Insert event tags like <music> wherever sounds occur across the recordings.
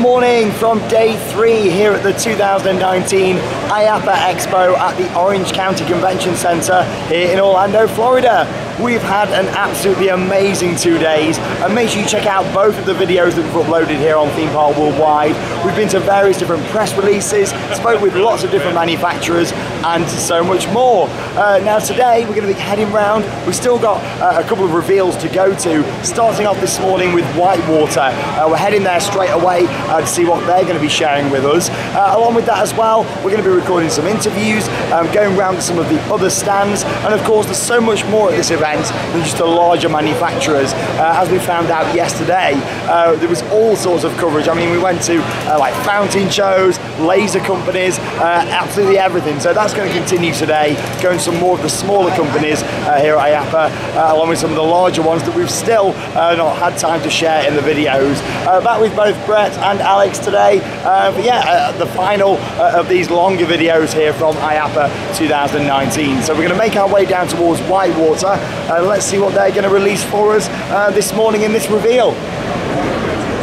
Morning from day three here at the 2019 IAAPA Expo at the Orange County Convention Center here in Orlando, Florida. We've had an absolutely amazing two days and make sure you check out both of the videos that we've uploaded here on Theme Park Worldwide. We've been to various different press releases, spoke with lots of different manufacturers and so much more. Uh, now today we're going to be heading round. We've still got uh, a couple of reveals to go to, starting off this morning with Whitewater. Uh, we're heading there straight away uh, to see what they're going to be sharing with us. Uh, along with that as well, we're going to be recording some interviews, um, going around to some of the other stands and of course there's so much more at this event than just the larger manufacturers. Uh, as we found out yesterday, uh, there was all sorts of coverage. I mean, we went to uh, like fountain shows, laser companies, uh, absolutely everything. So that's going to continue today, going to some more of the smaller companies uh, here at IAAPA, uh, along with some of the larger ones that we've still not had time to share in the videos. back with both Brett and Alex today. but yeah, the final of these longer videos here from IAAPA 2019. So we're going to make our way down towards Whitewater uh, let's see what they're going to release for us uh, this morning in this reveal.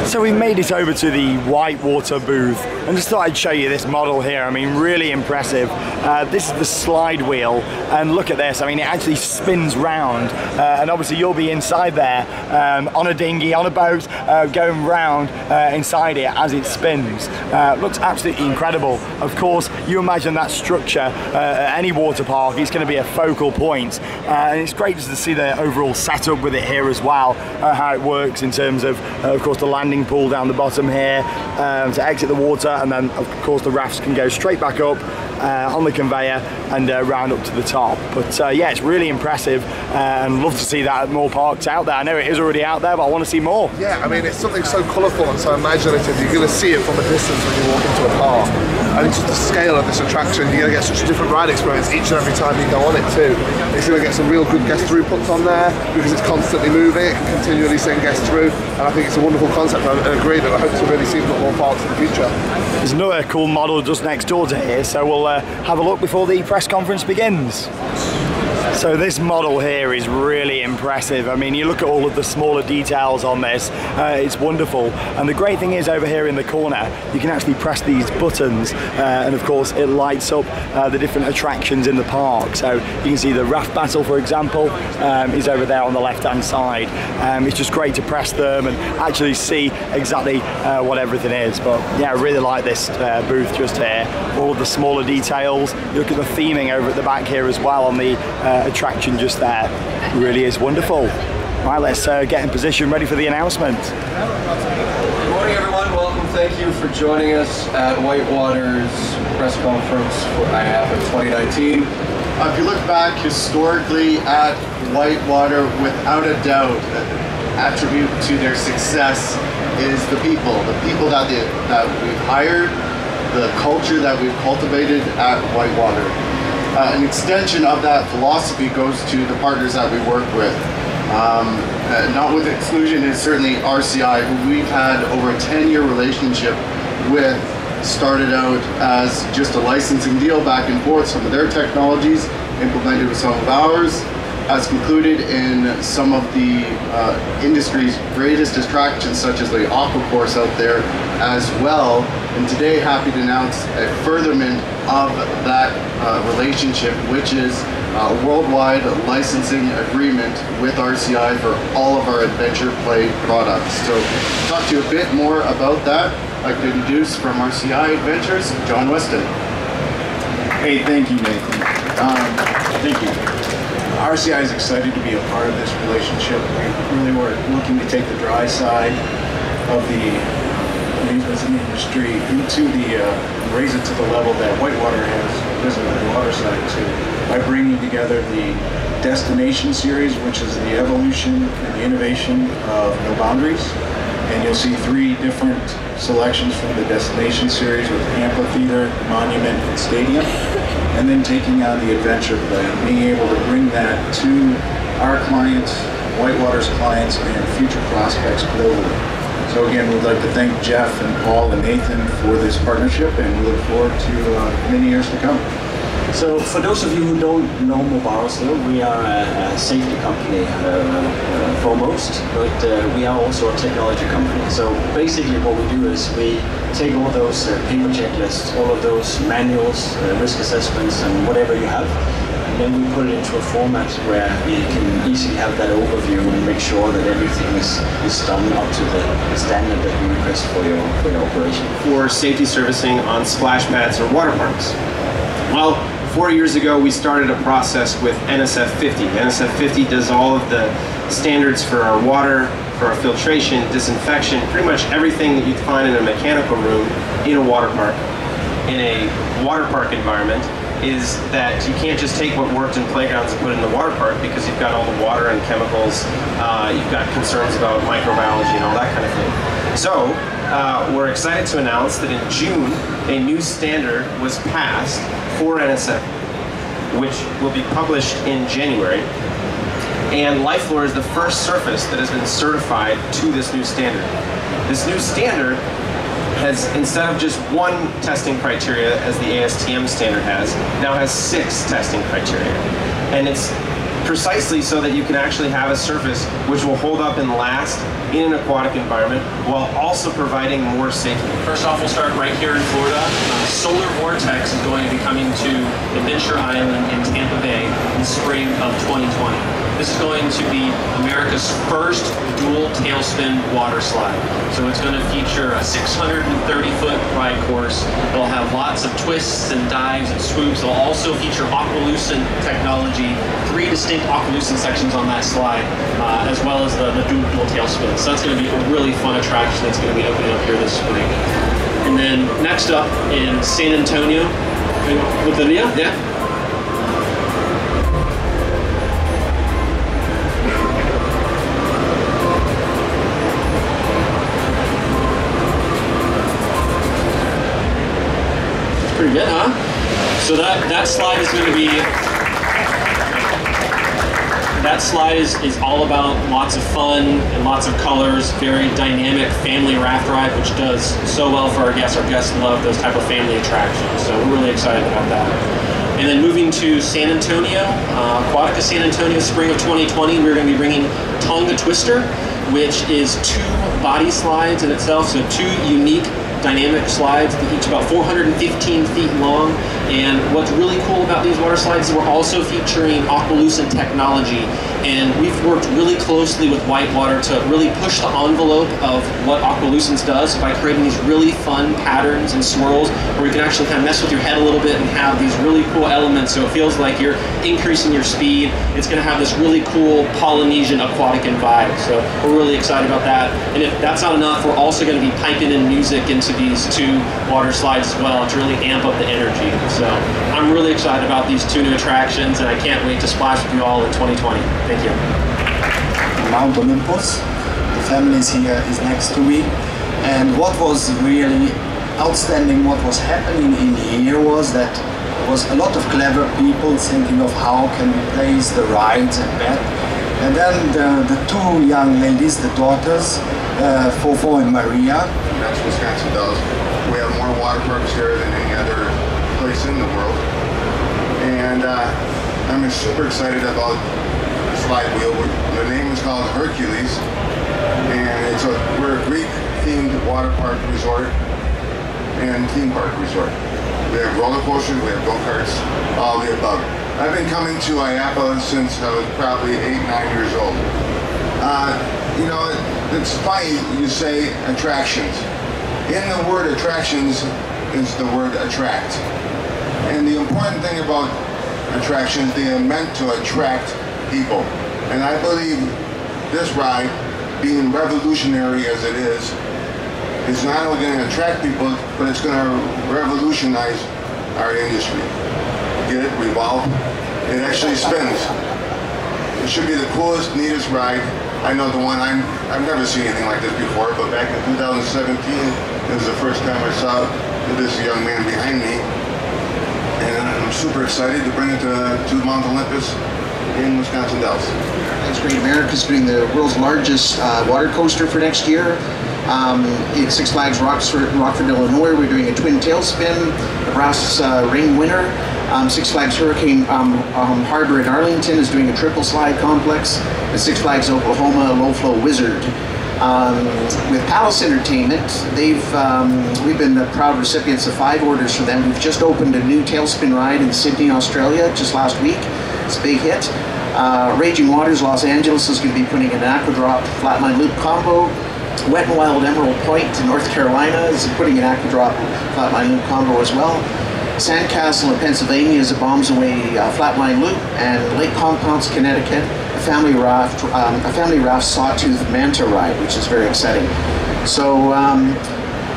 So we made it over to the Whitewater booth and just thought I'd show you this model here. I mean, really impressive. Uh, this is the slide wheel and look at this. I mean, it actually spins round uh, and obviously you'll be inside there um, on a dinghy, on a boat, uh, going round uh, inside it as it spins. Uh, looks absolutely incredible. Of course, you imagine that structure uh, at any water park, it's going to be a focal point. and it's great just to see the overall setup with it here as well, how it works in terms of, of course, the landing pool down the bottom here um, to exit the water and then of course the rafts can go straight back up uh, on the conveyor and uh, round up to the top. But uh, yeah, it's really impressive uh, and love to see that more parks out there. I know it is already out there, but I want to see more. Yeah, I mean, it's something so colourful and so imaginative. You're going to see it from a distance when you walk into a park. And just the scale of this attraction. You're going to get such a different ride experience each and every time you go on it too. It's going to get some real good guest throughputs on there because it's constantly moving. It can continually send guests through. And I think it's a wonderful concept. And I agree that I hope to really see more parks in the future. There's another cool model just next door to here, so we'll uh, have a look before the press conference begins. So this model here is really impressive. I mean, you look at all of the smaller details on this, uh, it's wonderful. And the great thing is over here in the corner, you can actually press these buttons uh, and of course it lights up uh, the different attractions in the park. So you can see the raft battle, for example, um, is over there on the left-hand side. Um, it's just great to press them and actually see exactly uh, what everything is. But yeah, I really like this uh, booth just here. All of the smaller details. You look at the theming over at the back here as well on the uh, attraction just there. Really is wonderful. Right, let's uh, get in position, ready for the announcement. Good morning, everyone. Welcome. Thank you for joining us at Whitewater's press conference for IAAPA 2019. Uh, if you look back historically at Whitewater, without a doubt, attribute to their success is the people. The people that, they, that we've hired, the culture that we've cultivated at Whitewater. Uh, an extension of that philosophy goes to the partners that we work with. Um, uh, not with exclusion is certainly RCI, who we've had over a 10-year relationship with. Started out as just a licensing deal back and forth, some of their technologies implemented with some of ours, has concluded in some of the uh, industry's greatest attractions, such as the aqua course out there as well. And today, happy to announce a furtherment of that uh, relationship, which is a worldwide licensing agreement with RCI for all of our Adventure Play products. So, talk to you a bit more about that, like to introduce from RCI Adventures, John Weston. Hey, thank you, Nathan. Um, thank you. RCI is excited to be a part of this relationship. We really were looking to take the dry side of the maintenance industry into the, uh, raise it to the level that Whitewater has risen on the water side to, by bringing together the Destination Series, which is the evolution and the innovation of No Boundaries. And you'll see three different selections from the Destination Series with Amphitheater, Monument, and Stadium. And then taking on the Adventure Play being able to bring that to our clients, Whitewater's clients, and future prospects globally. So again, we'd like to thank Jeff and Paul and Nathan for this partnership and we look forward to uh, many years to come. So for those of you who don't know Mobile Steel, we are a, a safety company uh, uh, foremost, but uh, we are also a technology company. So basically what we do is we take all those uh, paper checklists, all of those manuals, uh, risk assessments and whatever you have, and then we put it into a format where you can easily have that overview and make sure that everything is, is done up to the standard that you request for your, for your operation. for safety servicing on splash pads or water parks? Well, four years ago, we started a process with NSF 50. NSF 50 does all of the standards for our water, for filtration, disinfection, pretty much everything that you'd find in a mechanical room in a water park. In a water park environment, is that you can't just take what worked in playgrounds and put it in the water park because you've got all the water and chemicals, uh, you've got concerns about microbiology and all that kind of thing. So, uh, we're excited to announce that in June, a new standard was passed for NSF, which will be published in January. And LifeFloor is the first surface that has been certified to this new standard. This new standard has, instead of just one testing criteria as the ASTM standard has, now has six testing criteria. And it's precisely so that you can actually have a surface which will hold up and last in an aquatic environment while also providing more safety. First off, we'll start right here in Florida. Solar Vortex is going to be coming to Adventure Island in Tampa Bay in spring of 2020. This is going to be America's first dual tailspin water slide. So it's going to feature a 630 foot ride course. It'll have lots of twists and dives and swoops. It'll also feature Aqualucent technology, three distinct Aqualucent sections on that slide, uh, as well as the, the dual, dual tailspin. So that's going to be a really fun attraction that's going to be opening up here this spring. And then next up in San Antonio, with yeah, pretty good, huh? So that that slide is going to be that slide is, is all about lots of fun and lots of colors, very dynamic family raft ride, which does so well for our guests. Our guests love those type of family attractions, so we're really excited about that. And then moving to San Antonio, uh, Aquatica San Antonio, spring of 2020, we're going to be bringing Tonga Twister, which is two body slides in itself, so two unique dynamic slides, each about 415 feet long. And what's really cool about these water slides is we're also featuring Aqualucent technology. And we've worked really closely with Whitewater to really push the envelope of what Aqualucence does by creating these really fun patterns and swirls where you can actually kind of mess with your head a little bit and have these really cool elements so it feels like you're increasing your speed. It's going to have this really cool Polynesian aquatic vibe. So we're really excited about that. And if that's not enough, we're also going to be piping in music into these two water slides as well to really amp up the energy. So I'm really excited about these two new attractions and I can't wait to splash with you all in 2020. Thank you. Mount Olympus. The family is here, is next to me. And what was really outstanding, what was happening in here was that there was a lot of clever people thinking of how can we place the rides and that. And then the, the two young ladies, the daughters, uh, Fofo and Maria, That's what Wisconsin does. Water here than any other place in the world. And uh, I'm super excited about the slide wheel. The name is called Hercules. And it's a, we're a Greek-themed water park resort and theme park resort. We have roller coasters, we have go-karts, all the above. I've been coming to IAAPA since I was probably eight, nine years old. Uh, you know, it, it's funny you say attractions. In the word attractions is the word attract. And the important thing about attractions, they are meant to attract people. And I believe this ride, being revolutionary as it is, is not only going to attract people, but it's going to revolutionize our industry. Get it? Revolve. It actually spins. It should be the coolest, neatest ride. I know the one I'm, I've never seen anything like this before, but back in 2017, it is the first time I saw this young man behind me. And I'm super excited to bring it to, to Mount Olympus in Wisconsin Dells. That's great. America's doing the world's largest uh, water coaster for next year. Um, in Six Flags Rockford, Rockford, Illinois, we're doing a twin tailspin, the Brass uh, Ring winner. Um, Six Flags Hurricane um, um, Harbor in Arlington is doing a triple slide complex. And Six Flags Oklahoma, Low Flow Wizard. Um, with Palace Entertainment, they've um, we've been the proud recipients of five orders for them. We've just opened a new tailspin ride in Sydney, Australia, just last week. It's a big hit. Uh, Raging Waters Los Angeles is going to be putting an Aquadrop Flatline Loop combo. Wet and Wild Emerald Point in North Carolina is putting an Aquadrop Flatline Loop combo as well. Sandcastle in Pennsylvania is a Bombs Away uh, Flatline Loop, and Lake Compounce, Connecticut, family raft, um, a family raft Sawtooth Manta ride, which is very exciting. So um,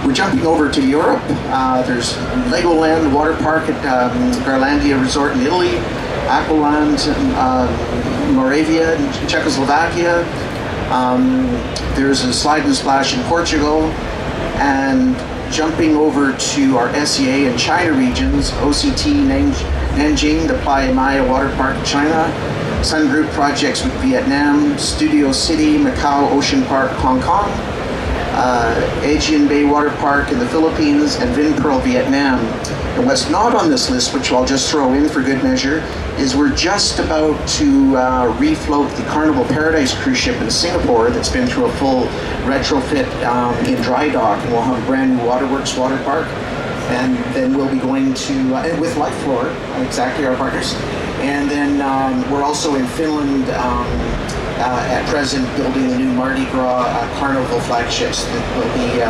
we're jumping over to Europe. Uh, there's Legoland Water Park at um, Gardaland Resort in Italy, Aqualand uh, Moravia Czechoslovakia. Um, there's a slide and splash in Portugal, and jumping over to our SEA and China regions, OCT Nanjing, the Playa Maya Water Park in China, Sun Group projects with Vietnam, Studio City, Macau Ocean Park, Hong Kong, uh, Aegean Bay Water Park in the Philippines, and Vinpearl, Vietnam. And what's not on this list, which I'll just throw in for good measure, is we're just about to uh, refloat the Carnival Paradise cruise ship in Singapore that's been through a full retrofit um, in dry dock, and we'll have a brand new Waterworks water park. And then we'll be going to, uh, with Life Floor, exactly our partners. And then um, we're also in Finland um, uh, at present building the new Mardi Gras uh, Carnival flagships that will be, uh,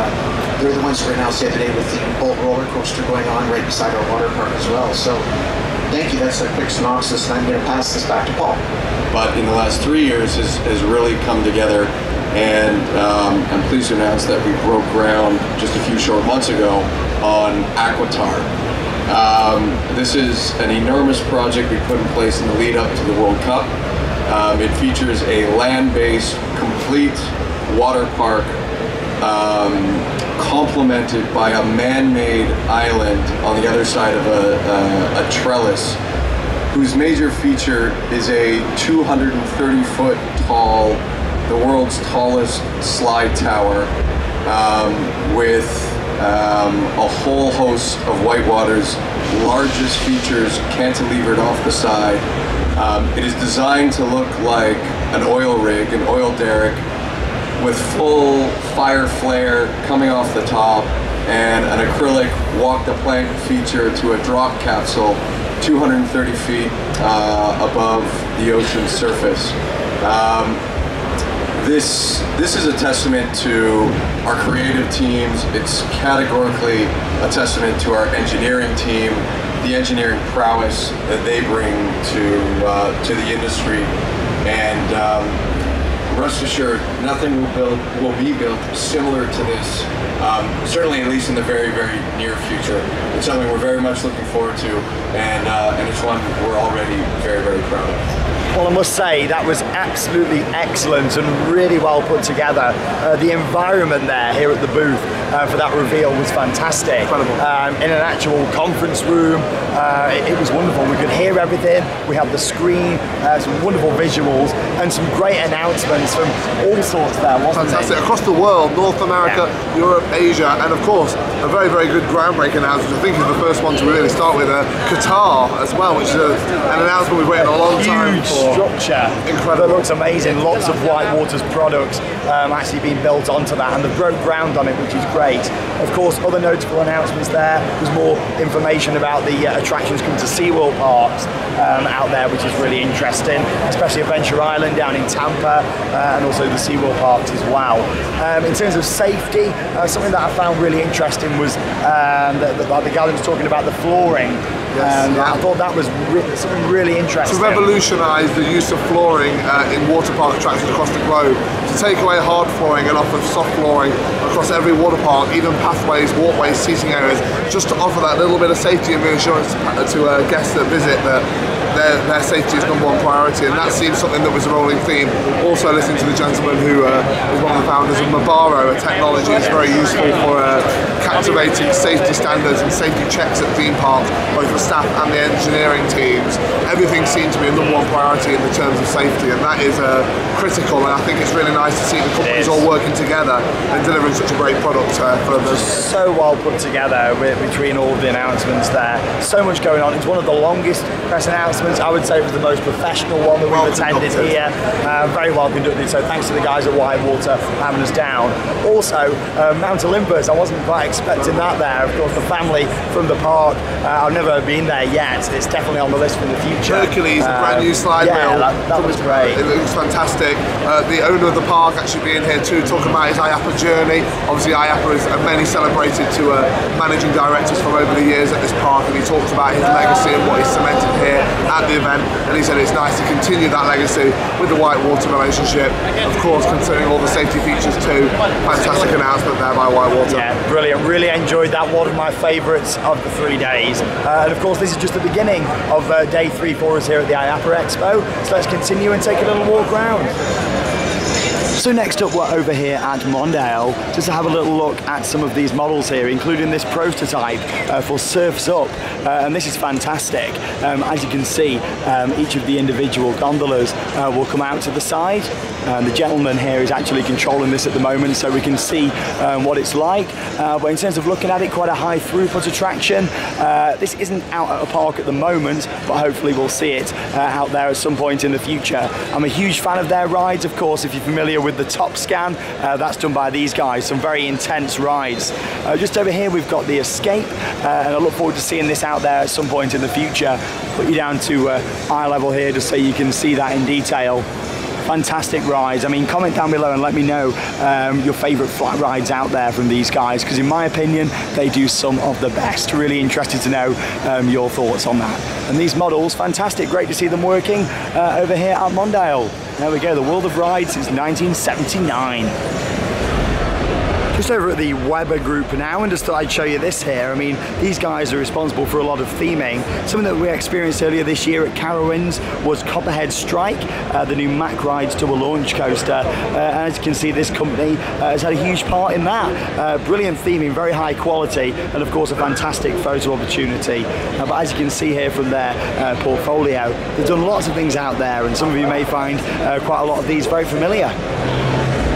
they're the ones were announced the other day with the Bolt roller coaster going on right beside our water park as well. So thank you, that's a quick synopsis, and I'm going to pass this back to Paul. But in the last three years has, has really come together, and um, I'm pleased to announce that we broke ground just a few short months ago on Aquatar. Um, this is an enormous project we put in place in the lead up to the World Cup. Um, it features a land-based, complete water park um, complemented by a man-made island on the other side of a, a, a trellis whose major feature is a 230 foot tall, the world's tallest slide tower um, with um, a whole host of Whitewater's largest features cantilevered off the side. Um, it is designed to look like an oil rig, an oil derrick, with full fire flare coming off the top and an acrylic walk the plank feature to a drop capsule 230 feet uh, above the ocean surface. Um, this this is a testament to our creative teams. It's categorically a testament to our engineering team, the engineering prowess that they bring to uh, to the industry, and um, rest assured, nothing will build will be built similar to this. Um, certainly, at least in the very, very near future. It's something we're very much looking forward to, and uh, and it's one we're already very, very proud of. Well, I must say that was absolutely excellent and really well put together. Uh, the environment there here at the booth uh, for that reveal was fantastic. Um, in an actual conference room, uh, it, it, was wonderful. We could hear everything. We had the screen, uh, some wonderful visuals, and some great announcements from all sorts there, wasn't Fantastic. it? Across the world, North America, yeah. Europe, Asia, and of course, a very, very good groundbreaking announcement. I think is the first one to really start with uh, Qatar as well, which is a, an announcement we've waited a long time for structure Incredible. that looks amazing. Lots of Whitewater's products um, actually being built onto that, and they broke ground on it, which is great. Of course, other notable announcements there. There's more information about the uh, attractions coming to SeaWorld parks um, out there, which is really interesting, especially Adventure Island down in Tampa, uh, and also the SeaWorld parks as well. Um, in terms of safety, uh, something that I found really interesting was um, that, that the guy was talking about the flooring Yes, and yeah. I thought that was re- something really interesting. To revolutionise the use of flooring uh, in water park attractions across the globe, to take away hard flooring and offer soft flooring across every water park, even pathways, walkways, seating areas, just to offer that little bit of safety and reassurance to, to uh, guests that visit that their, their safety is number one priority, and that seems something that was a rolling theme. Also, listening to the gentleman who uh, is one of the founders of Mabaro, a technology that's very useful for uh, activating safety standards and safety checks at theme parks, both for staff and the engineering teams. Everything seems to be a number one priority in the terms of safety, and that is uh, critical. And I think it's really nice to see the companies all working together and delivering such a great product uh, for others. So well put together with, between all of the announcements there. So much going on. It's one of the longest press announcements. I would say it was the most professional one that we've attended here. Uh, very well conducted. So thanks to the guys at Whitewater for having us down. Also, uh, Mount Olympus. I wasn't quite expecting that there. Of course, the family from the park. Uh, I've never been there yet. It's definitely on the list for the future. Hercules, the brand new Um, slide yeah, wheel. that, that was great. It looks fantastic. Uh, the owner of the park actually being here too, talking about his IAAPA journey. Obviously, IAAPA is uh, many celebrated to uh, managing directors from over the years at this park, and he talked about his legacy and what he's cemented here at the event. And he said it's nice to continue that legacy with the Whitewater relationship. Of course, considering all the safety features too. Fantastic announcement there by Whitewater. Yeah, brilliant. Really enjoyed that. One of my favourites of the three days. Uh, and of course, this is just the beginning of uh, day three for us here at the IAAPA Expo. So let's continue and take a little walk around. So next up we're over here at Mondial just to have a little look at some of these models here including this prototype uh, for Surfs Up uh, and this is fantastic. Um, as you can see um, each of the individual gondolas uh, will come out to the side the gentleman here is actually controlling this at the moment so we can see um, what it's like uh, but in terms of looking at it quite a high throughput attraction. Uh, this isn't out at a park at the moment but hopefully we'll see it uh, out there at some point in the future. I'm a huge fan of their rides of course if you're familiar with the top scan. Uh, that's done by these guys. Some very intense rides. Uh, just over here we've got the escape uh, and I look forward to seeing this out there at some point in the future. Put you down to uh, eye level here just so you can see that in detail fantastic rides. I mean, comment down below and let me know um, your favourite flat rides out there from these guys, because in my opinion, they do some of the best. Really interested to know um, your thoughts on that. And these models, fantastic. Great to see them working uh, over here at Mondial. There we go, the world of rides since 1979 just over at the Weber Group now and just thought I'd show you this here. I mean, these guys are responsible for a lot of theming. Something that we experienced earlier this year at Carowinds was Copperhead Strike, uh, the new Mack Rides to a launch coaster. Uh, and as you can see, this company uh, has had a huge part in that. Uh, brilliant theming, very high quality, and of course a fantastic photo opportunity. Uh, but as you can see here from their uh, portfolio, they've done lots of things out there, and some of you may find quite a lot of these very familiar.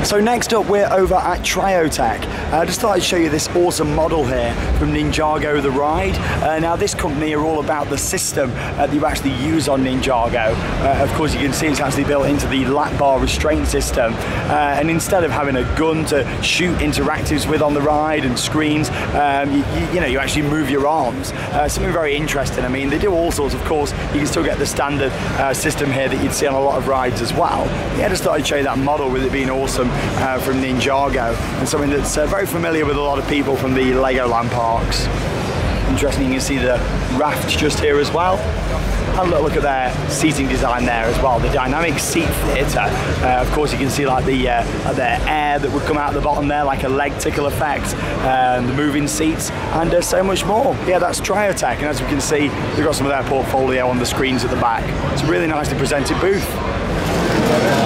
So next up we're over at Triotech. I uh, just thought I'd show you this awesome model here from Ninjago the Ride. Uh, now this company are all about the system uh, that you actually use on Ninjago. Uh, of course you can see it's actually built into the lap bar restraint system uh, and instead of having a gun to shoot interactives with on the ride and screens, um, you, you, know, you actually move your arms. Uh, something very interesting. I mean they do all sorts of course, you can still get the standard system here that you'd see on a lot of rides as well. Yeah, I just thought I'd show you that model with it being awesome uh, from Ninjago and something that's uh, very familiar with a lot of people from the Legoland parks. Interesting, you can see the raft just here as well. Have a little look at their seating design there as well. The dynamic seat theatre. Uh, of course, you can see like the uh, the air that would come out the bottom there, like a leg tickle effect, um, the moving seats, and uh, so much more. Yeah, that's Triotech, and as you can see, they've got some of their portfolio on the screens at the back. It's a really nicely presented booth.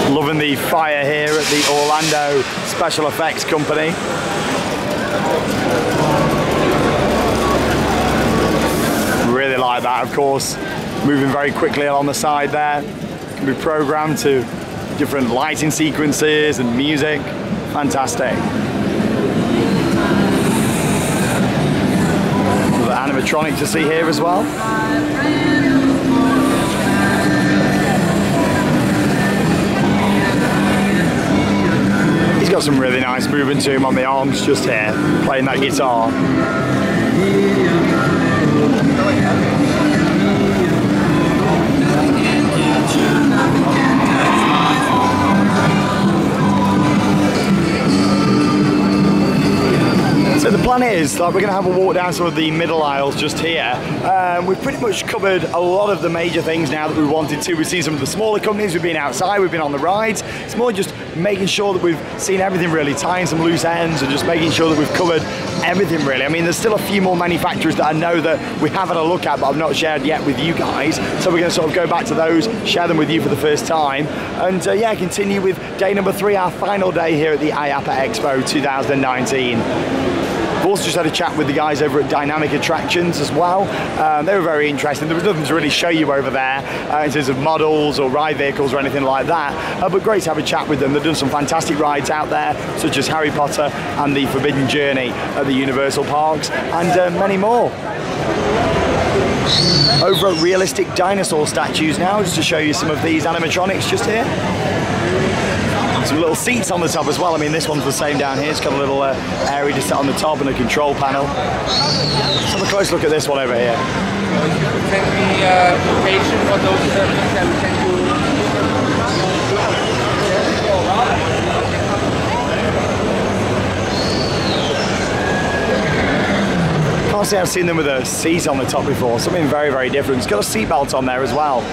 Loving the fire here at the Orlando Special Effects Company. Really like that, of course. Moving very quickly along the side there. Can be programmed to different lighting sequences and music. Fantastic. The animatronic to see here as well. Got some really nice movement to him on the arms just here, playing that guitar. Plan is that we're going to have a walk down some of the middle aisles just here. Um, we've pretty much covered a lot of the major things now that we wanted to. We've seen some of the smaller companies, we've been outside, we've been on the rides. It's more just making sure that we've seen everything really, tying some loose ends and just making sure that we've covered everything really. I mean, there's still a few more manufacturers that I know that we haven't a look at, but I've not shared yet with you guys. So we're going to sort of go back to those, share them with you for the first time, and uh, yeah, continue with day number three, our final day here at the IAAPA Expo 2019. We've also just had a chat with the guys over at Dynamic Attractions as well. Um, they were very interesting. There was nothing to really show you over there uh, in terms of models or ride vehicles or anything like that, uh, but great to have a chat with them. They've done some fantastic rides out there, such as Harry Potter and the Forbidden Journey at the Universal Parks, and uh, many more over at realistic dinosaur statues now, just to show you some of these animatronics just here. Some little seats on the top as well. I mean, this one's the same down here. It's got a little uh, area to sit on the top and a control panel. Let's have a close look at this one over here. Send uh, for those. Can't say I've seen them with a seat on the top before. Something very, very different. It's got a seatbelt on there as well.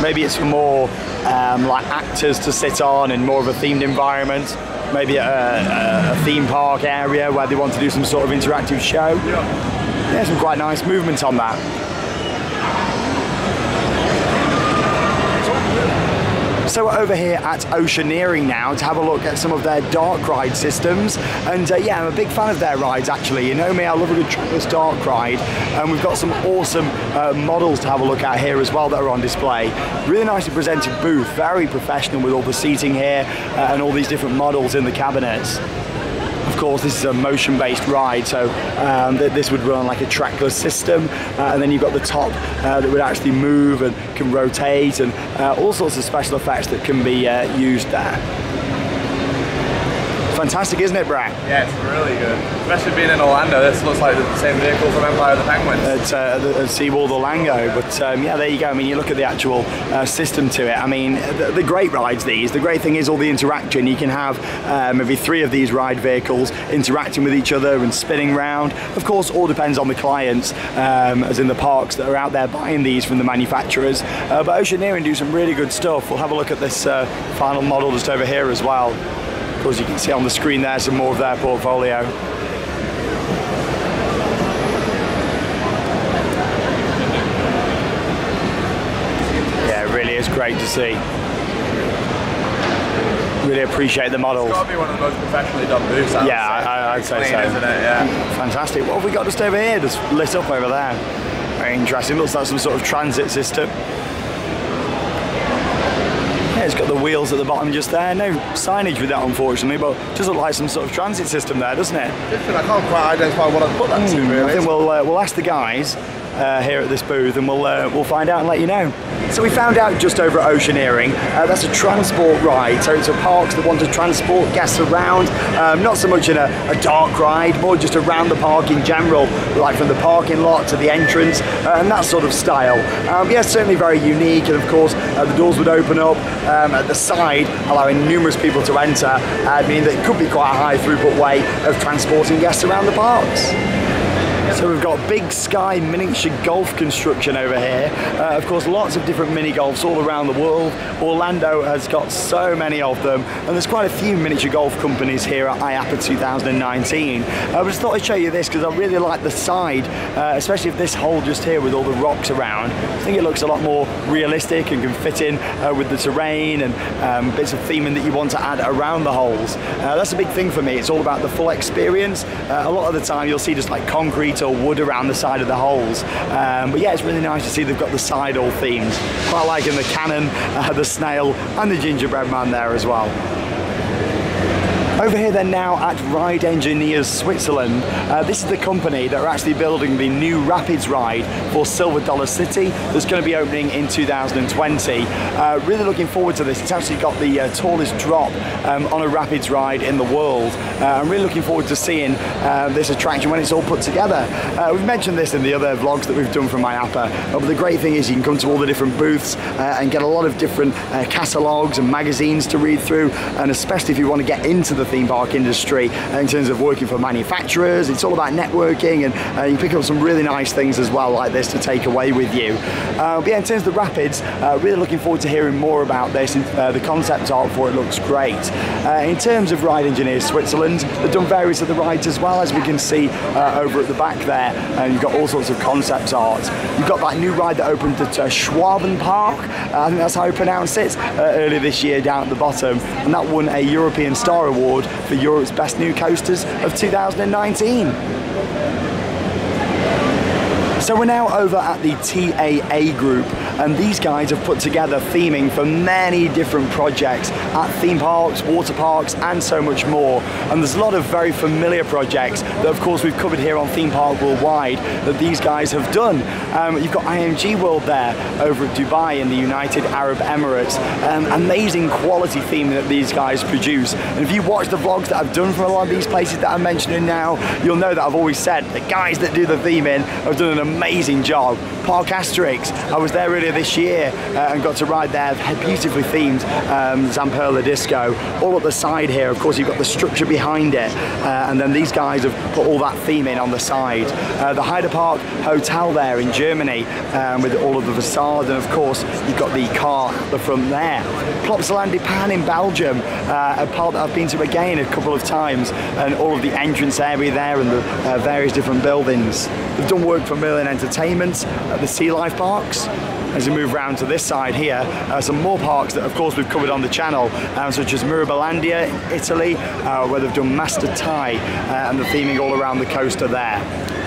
Maybe it's for more um, like actors to sit on in more of a themed environment. Maybe a, a, theme park area where they want to do some sort of interactive show. Yeah, some quite nice movement on that. So we're over here at Oceaneering now to have a look at some of their dark ride systems. And uh, yeah, I'm a big fan of their rides actually. You know me, I love a good dark ride. And we've got some awesome uh, models to have a look at here as well that are on display. Really nicely presented booth, very professional with all the seating here uh, and all these different models in the cabinets. Of course, this is a motion-based ride, so um, th- this would run like a trackless system, uh, and then you've got the top uh, that would actually move and can rotate, and uh, all sorts of special effects that can be uh, used there. Fantastic, isn't it, Brad? Yeah, it's really good. Especially being in Orlando, this looks like the same vehicle from Empire of the Penguins. At, uh, the- at SeaWorld Orlando, but um, yeah, there you go. I mean, you look at the actual uh, system to it. I mean, the, the great rides these. The great thing is all the interaction. You can have uh, maybe three of these ride vehicles interacting with each other and spinning round. Of course, all depends on the clients, um, as in the parks that are out there buying these from the manufacturers. Uh, but Oceaneering do some really good stuff. We'll have a look at this uh, final model just over here as well. Of course, you can see on the screen there some more of their portfolio. Yeah, it really is great to see. Really appreciate the models. It's got to be one of the most professionally done booths. Yeah. I, It's say clean, so. Isn't it? Yeah. Fantastic. What have we got just over here? Just lit up over there. Very interesting. Looks like some sort of transit system. Yeah, it's got the wheels at the bottom just there. No signage with that, unfortunately, but it does look like some sort of transit system there, doesn't it? Different. I can't quite identify what I'd put that to, Hmm, really. I think we'll uh, we'll ask the guys uh, here at this booth, and we'll uh, we'll find out and let you know. So we found out just over at Oceaneering, uh, that's a transport ride. So it's a park that want to transport guests around, um, not so much in a, a dark ride, more just around the park in general, like from the parking lot to the entrance, uh, and that sort of style. Um, yeah, certainly very unique, and of course uh, the doors would open up um, at the side, allowing numerous people to enter, uh, meaning that it could be quite a high throughput way of transporting guests around the parks. So we've got Big Sky miniature golf construction over here. Uh, of course, lots of different mini golfs all around the world. Orlando has got so many of them, and there's quite a few miniature golf companies here at IAAPA 2019. Uh, I just thought I'd show you this because I really like the side, uh, especially if this hole just here with all the rocks around. I think it looks a lot more realistic and can fit in uh, with the terrain and um, bits of theming that you want to add around the holes. Uh, that's a big thing for me. It's all about the full experience. Uh, a lot of the time you'll see just like concrete or wood around the side of the holes. Um, but yeah, it's really nice to see they've got the side all themed. Quite like in the cannon, uh, the snail and the gingerbread man there as well. Over here then now at Ride Engineers Switzerland. Uh, this is the company that are actually building the new Rapids ride for Silver Dollar City that's going to be opening in 2020. Uh, really looking forward to this. It's actually got the uh, tallest drop um, on a Rapids ride in the world. Uh, I'm really looking forward to seeing uh, this attraction when it's all put together. Uh, we've mentioned this in the other vlogs that we've done from IAAPA, but the great thing is you can come to all the different booths and get a lot of different catalogues and magazines to read through, and especially if you want to get into the theme park industry in terms of working for manufacturers. It's all about networking, and uh, you pick up some really nice things as well, like this, to take away with you. Uh, but yeah, in terms of the Rapids, uh, really looking forward to hearing more about this. Uh, the concept art for it looks great. Uh, in terms of Ride Engineers Switzerland, they've done various of the rides as well, as we can see uh, over at the back there. And you've got all sorts of concept art. You've got that new ride that opened at uh, Schwaben Park, I think that's how you pronounce it, earlier this year down at the bottom, and that won a European Star Award award for Europe's Best New Coasters of 2019. So we're now over at the TAA group and these guys have put together theming for many different projects at theme parks, water parks and so much more. And there's a lot of very familiar projects that of course we've covered here on Theme Park Worldwide that these guys have done. Um, you've got IMG World there over at Dubai in the United Arab Emirates. Um, amazing quality theming that these guys produce. And if you watch the vlogs that I've done from a lot of these places that I'm mentioning now, you'll know that I've always said the guys that do the theming have done an amazing job. Parc Asterix, I was there earlier this year uh, and got to ride there, beautifully themed um, Zamperla Disco. All at the side here, of course, you've got the structure behind it, uh, and then these guys have put all that theme in on the side. Uh, the Heide Park Hotel there in Germany um, with all of the facade, and of course, you've got the car at the front there. Plopsaland Pan in Belgium, uh, a part that I've been to again a couple of times, and all of the entrance area there and the uh, various different buildings. They've done work for Merlin Entertainment at the Sea Life Parks. As we move around to this side here, uh, some more parks that of course we've covered on the channel, um, such as Mirabilandia Italy, uh, where they've done Master Thai uh, and the theming all around the coaster there.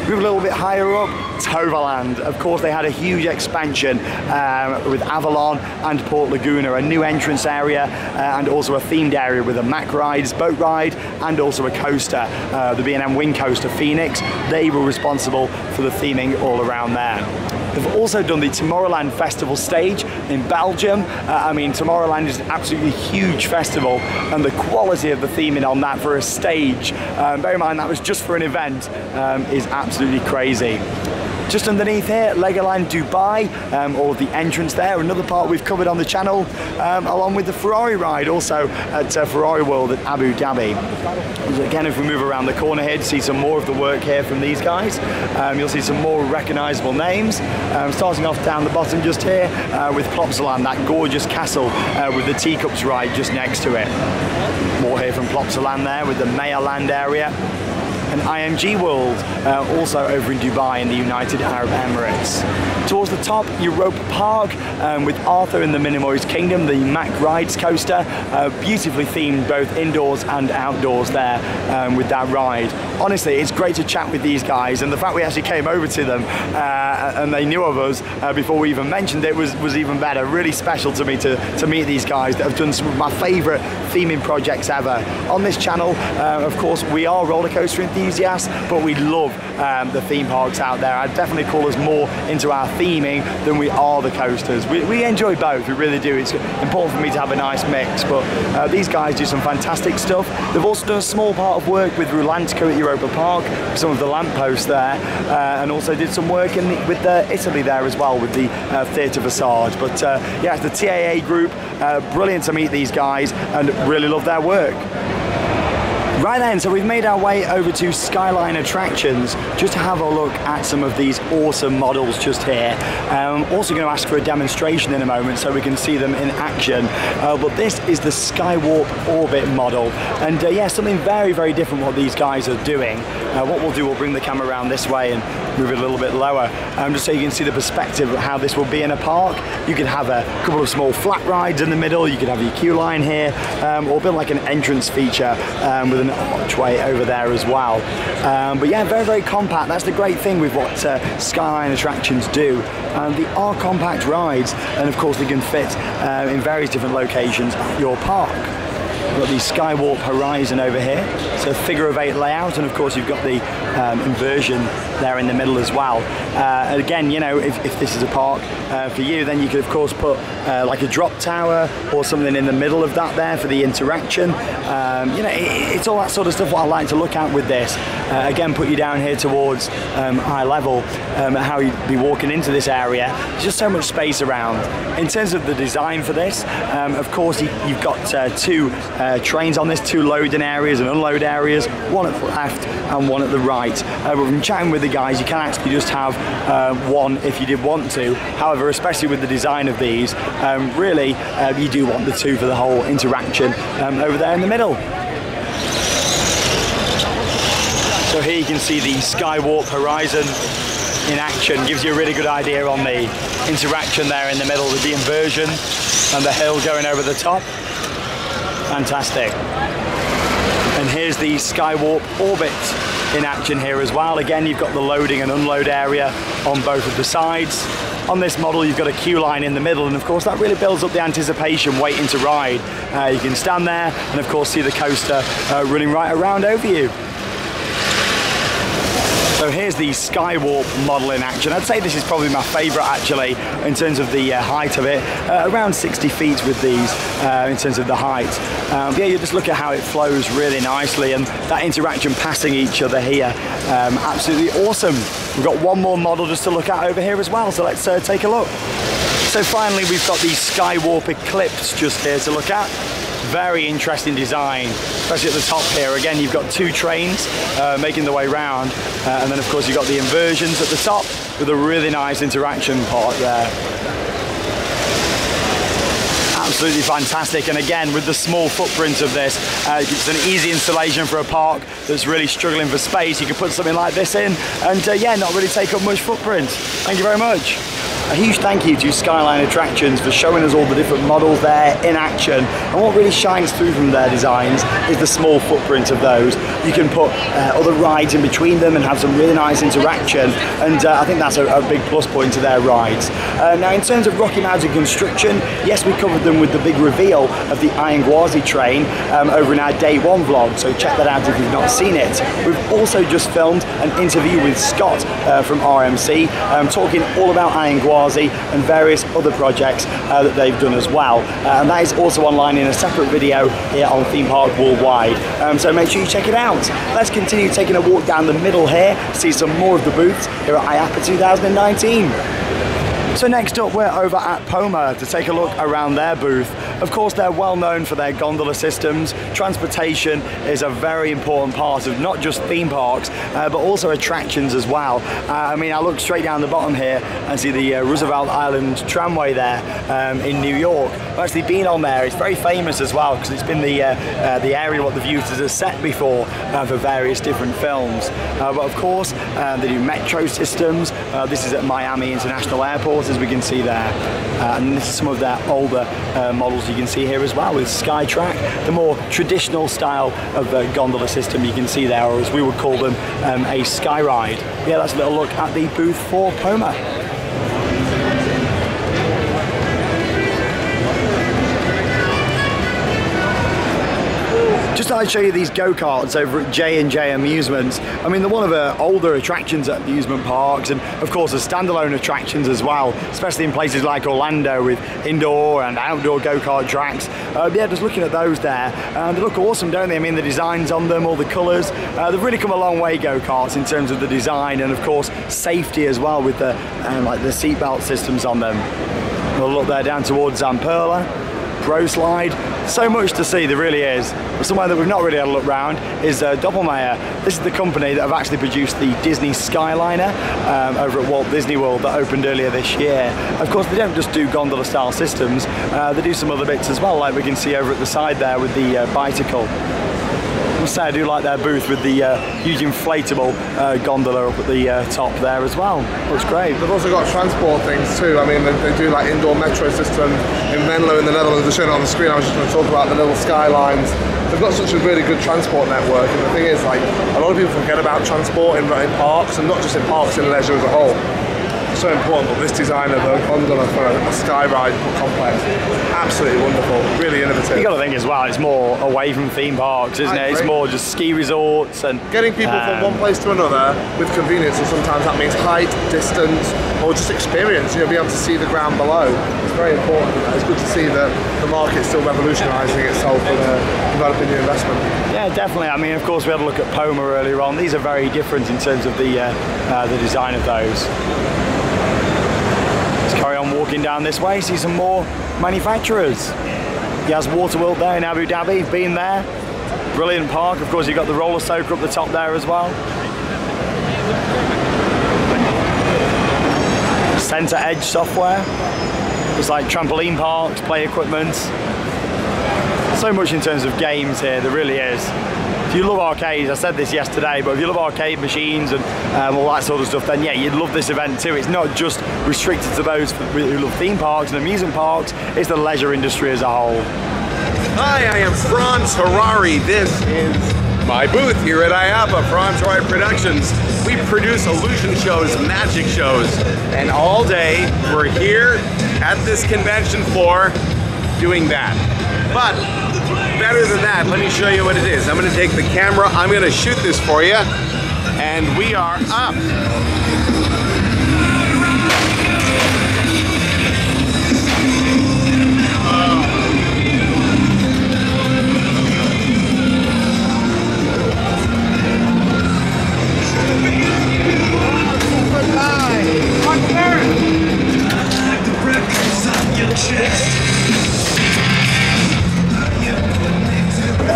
Move a little bit higher up, Toverland. Of course, they had a huge expansion um, with Avalon and Port Laguna, a new entrance area uh, and also a themed area with a Mack rides, boat ride, and also a coaster, uh, the B&M Wing Coaster Fenix. They were responsible for the theming all around there. They've also done the Tomorrowland Festival stage in Belgium. Uh, I mean, Tomorrowland is an absolutely huge festival, and the quality of the theming on that for a stage, um, bear in mind that was just for an event, um, is absolutely crazy. Just underneath here, Legoland Dubai, um, of the entrance there, another part we've covered on the channel, um, along with the Ferrari ride also at uh, Ferrari World at Abu Dhabi. So again, if we move around the corner here to see some more of the work here from these guys, um, you'll see some more recognisable names. Um, starting off down the bottom just here uh, with Plopsaland, that gorgeous castle uh, with the teacups ride just next to it. More here from Plopsaland there with the Land area and IMG World, uh, also over in Dubai in the United Arab Emirates. Towards the top, Europa Park um, with Arthur in the Minimoys Kingdom, the Mack Rides coaster, uh, beautifully themed both indoors and outdoors there um, with that ride. Honestly, it's great to chat with these guys, and the fact we actually came over to them uh, and they knew of us uh, before we even mentioned it was, was even better. Really special to me to, to meet these guys that have done some of my favourite theming projects ever. On this channel, uh, of course, we are roller coaster enthusiasts, but we love um, the theme parks out there. I'd definitely call us more into our theming than we are the coasters. We, we enjoy both, we really do. It's important for me to have a nice mix, but uh, these guys do some fantastic stuff. They've also done a small part of work with Rulantica at Europa Park, some of the lampposts there, uh, and also did some work in the, with the Italy there as well with the uh, theatre facade. But uh, yeah, the TAA group, uh, brilliant to meet these guys and really love their work. Right then, so we've made our way over to Skyline Attractions just to have a look at some of these awesome models just here. Um, also going to ask for a demonstration in a moment so we can see them in action. Uh, but this is the Skywarp Orbit model. And uh, yeah, something very, very different what these guys are doing. Uh, what we'll do, we'll bring the camera around this way and move it a little bit lower, um, just so you can see the perspective of how this will be in a park. You could have a couple of small flat rides in the middle, you could have your queue line here, um, or build like an entrance feature um, with an archway over there as well. Um, but yeah, very, very compact. That's the great thing with what uh, Skyline attractions do. Um, they are compact rides, and of course they can fit uh, in various different locations at your park. Got the Skywarp Horizon over here, so figure of eight layout, and of course you've got the um, inversion there in the middle as well. Uh, again, you know, if, if, this is a park uh, for you, then you could of course put uh, like a drop tower or something in the middle of that there for the interaction. Um, you know, it, it's all that sort of stuff what I like to look at with this. Uh, again, put you down here towards um, level, um, how you'd be walking into this area. There's just so much space around. In terms of the design for this, um, of course you, have got uh, two uh, trains on this, two loading areas and unload areas, one at the left and one at the right. Uh, but from chatting with the guys, you can actually just have uh, one if you did want to. However, especially with the design of these, um, really uh, you do want the two for the whole interaction um, over there in the middle. So here you can see the Skywarp Horizon in action, gives you a really good idea on the interaction there in the middle with the inversion and the hill going over the top. Fantastic. And here's the Skywarp Orbit in action here as well. Again, you've got the loading and unload area on both of the sides. On this model, you've got a queue line in the middle, and of course, that really builds up the anticipation waiting to ride. Uh, you can stand there and, of course, see the coaster uh, running right around over you. So here's the Skywarp model in action. I'd say this is probably my favourite actually in terms of the uh, height of it. Uh, around 60 feet with these uh, in terms of the height. Um, yeah, you just look at how it flows really nicely and that interaction passing each other here. Um, absolutely awesome. We've got one more model just to look at over here as well, so let's uh, take a look. So finally we've got the Skywarp Eclipse just here to look at very interesting design, especially at the top here. Again, you've got two trains uh, making the way round, uh, and then of course you've got the inversions at the top with a really nice interaction part there. Absolutely fantastic, and again, with the small footprint of this, uh, it's an easy installation for a park that's really struggling for space. You can put something like this in, and uh, yeah, not really take up much footprint. Thank you very much. A huge thank you to Skyline Attractions for showing us all the different models there in action. And what really shines through from their designs is the small footprint of those. You can put uh, other rides in between them and have some really nice interaction. And uh, I think that's a, a, big plus point to their rides. Uh, now, in terms of Rocky Mountain construction, yes, we covered them with the big reveal of the Iron Gwazi train um, over in our day one vlog. So check that out if you've not seen it. We've also just filmed an interview with Scott uh, from RMC, um, talking all about Iron Gwazi and various other projects uh, that they've done as well. Uh, and that is also online in a separate video here on Theme Park Worldwide. Um, so make sure you check it out. Let's continue taking a walk down the middle here, see some more of the booths here at IAAPA 2019. So next up we're over at Poma to take a look around their booth. Of course they're well known for their gondola systems. Transportation is a very important part of not just theme parks uh, but also attractions as well. Uh, I mean I look straight down the bottom here and see the uh, Roosevelt Island tramway there um, in New York. I've actually been on there. It's very famous as well because it's been the uh, uh, the area what the viewers have set before uh, for various different films. but of course they do metro systems. this is at Miami International Airport as we can see there. Uh, and this is some of their older uh, models you can see here as well with Skytrack, the more traditional style of the gondola system you can see there, or as we would call them, um, a Skyride. Yeah, that's a little look at the booth for Poma. Just thought I'd show you these go-karts over at J&J Amusements. I mean, they're one of the older attractions at amusement parks and, of course, the standalone attractions as well, especially in places like Orlando with indoor and outdoor go-kart tracks. Uh, yeah, just looking at those there, uh, they look awesome, don't they? I mean, the designs on them, all the colours. Uh, they've really come a long way, go-karts, in terms of the design and, of course, safety as well with the, um, like the seatbelt systems on them. We'll look there down towards Zamperla. Pro Slide. So much to see, there really is. But somewhere that we've not really had a look round is uh, Doppelmayr. This is the company that have actually produced the Disney Skyliner um, over at Walt Disney World that opened earlier this year. Of course, they don't just do gondola style systems, uh, they do some other bits as well, like we can see over at the side there with the uh, bicycle must say I do like their booth with the uh, huge inflatable uh, gondola up at the uh, top there as well. Looks great. They've also got transport things too. I mean, they, they do like indoor metro system in Venlo in the Netherlands. They're showing it on the screen. I was just going to talk about the little skylines. They've got such a really good transport network, and the thing is, like, a lot of people forget about transport in, in parks, and not just in parks, in leisure as a whole so important, but this design of a gondola for a, a skyride complex, absolutely wonderful, really innovative. You got to think as well, it's more away from theme parks, isn't it? It's more just ski resorts and getting people um, from one um, place to another with convenience, and sometimes that means height, distance, or just experience. You know, be able to see the ground below. It's very important. It's good to see that the market's still revolutionising itself and uh, developing new investment. Yeah, definitely. I mean, of course, we had a look at Poma earlier on. These are very different in terms of the uh, uh, the design of those carry on walking down this way, see some more manufacturers. He has Waterworld there in Abu Dhabi, been there. Brilliant park. Of course, you've got the roller soaker up the top there as well. Center Edge software. It's like trampoline parks, play equipment. So much in terms of games here, there really is if you love arcades, I said this yesterday, but if you love arcade machines and um, all that sort of stuff, then yeah, you'd love this event too. It's not just restricted to those who love theme parks and amusement parks, it's the leisure industry as a whole. Hi, I am Franz Harary. This is my booth here at IAAPA, Franz Roy Productions. We produce illusion shows, magic shows, and all day we're here at this convention floor doing that. But better than that, let me show you what it is. I'm gonna take the camera, I'm gonna shoot this for you, and we are up.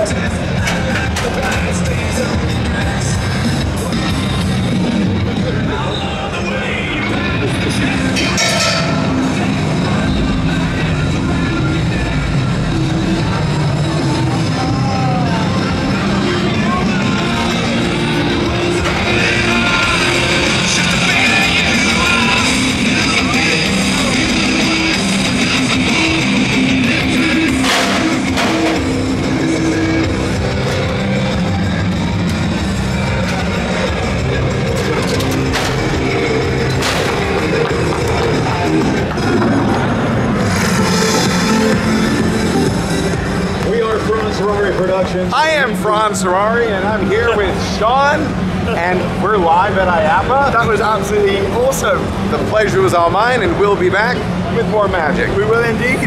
We am Franz Harary, and I'm here with Shawn, and we're live at IAAPA. That was absolutely awesome. The pleasure was all mine, and we'll be back with more magic. We will indeed.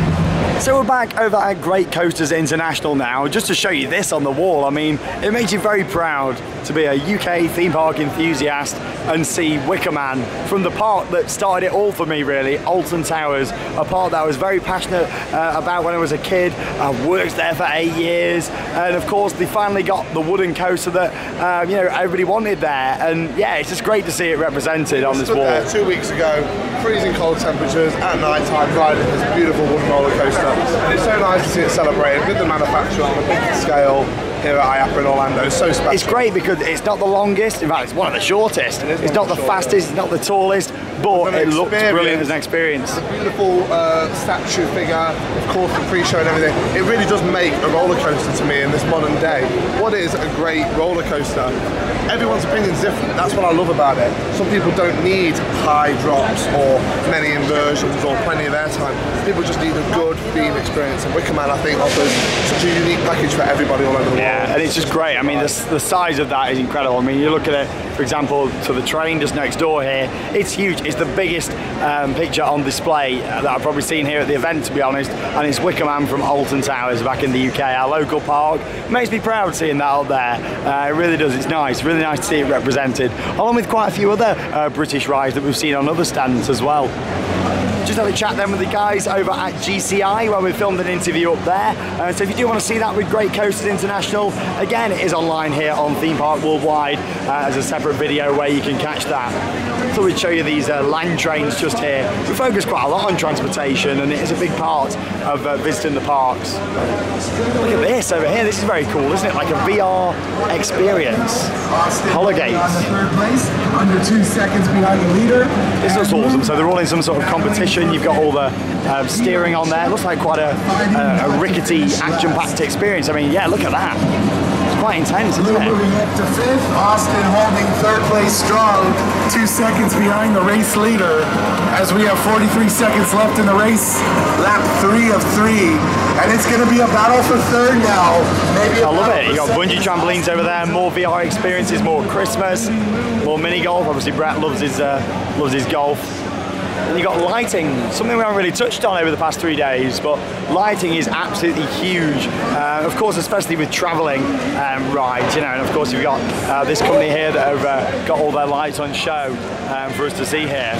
So we're back over at Great Coasters International now, just to show you this on the wall. I mean, it makes you very proud to be a UK theme park enthusiast and see Wicker Man from the park that started it all for me really, Alton Towers, a park that I was very passionate uh, about when I was a kid. I worked there for eight years and of course they finally got the wooden coaster that um, you know everybody wanted there and yeah, it's just great to see it represented on this wall. there two weeks ago, freezing cold temperatures at night time, riding this beautiful wooden roller coaster. And it's so nice to see it celebrated with the manufacturer on a big scale here at IAAPA in Orlando. It's so special. It's great because it's not the longest, in fact, it's one of the shortest. it's not the fastest, it's not the tallest, An it looks brilliant as an experience. The beautiful uh, statue figure, of course, the pre-show and everything. It really does make a roller coaster to me in this modern day. What is a great roller coaster? Everyone's opinion is different. That's what I love about it. Some people don't need high drops or many inversions or plenty of airtime. People just need a good theme experience. And Wicker Man, I think, offers such a unique package for everybody all over the world. Yeah, and it's just great. I mean, the, the size of that is incredible. I mean, you look at it, for example, to the train just next door here, it's huge. It's the biggest um, picture on display that I've probably seen here at the event, to be honest, and it's Wicker Man from Alton Towers back in the UK, our local park. makes me proud seeing that up there. Uh, it really does. It's nice. Really nice to see it represented, along with quite a few other uh, British rides that we've seen on other stands as well. Just had a chat then with the guys over at GCI where we filmed an interview up there. Uh, so if you do want to see that with Great Coasters International, again, it is online here on Theme Park Worldwide uh, as a separate video where you can catch that. So we'd show you these uh, line trains just here. We focus quite a lot on transportation and it is a big part of uh, visiting the parks. Look at this over here. This is very cool, isn't it? Like a VR experience. Hologate. Third place, under two seconds behind the leader. This looks awesome. So they're all in some sort of competition. You've got all the um, steering on there. looks like quite a, a, a rickety, action-packed experience. I mean, yeah, look at that. It's quite intense, isn't it? Moving up to fifth, Austin holding third place strong, two seconds behind the race leader. As we have 43 seconds left in the race, lap three of three, and it's going to be a battle for third now. Maybe I love it. You got bungee trampolines over there, more VR experiences, more Christmas, more mini golf. Obviously, Brett loves his uh, loves his golf. And you got lighting, something we haven't really touched on over the past three days, but lighting is absolutely huge. Uh, of course, especially with travelling um, rides, you know, and of course you've got uh, this company here that have uh, got all their lights on show um, for us to see here.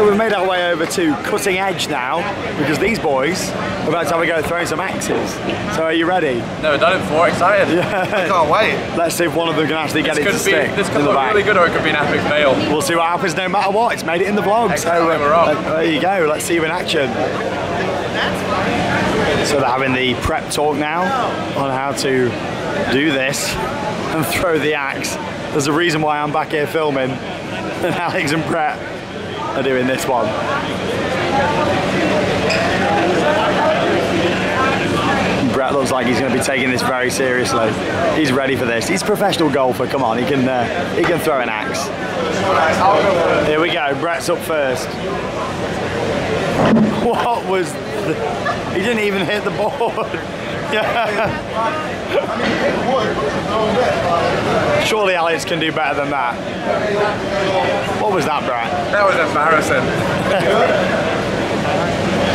So we've made our way over to Cutting Edge now because these boys are about to have a go throwing some axes. So are you ready? Never done it before, excited. Yeah. I can't wait. Let's see if one of them can actually get This it to could be- stick. this could in look back. really good or it could be an epic fail. We'll see what happens no matter what. It's made it in the vlog. So Exactly, uh, we're on. uh, there you go. Let's see you in action. So they're having the prep talk now on how to do this and throw the axe. There's a reason why I'm back here filming <laughs> and Alex and Brett are doing this one. Brett looks like he's going to be taking this very seriously. He's ready for this. He's a professional golfer. Come on, he can uh, he can throw an axe. Here we go. Brett's up first. <laughs> What was? The, he didn't even hit the board. Surely Alex can do better than that. What was that, Brett? That was embarrassing.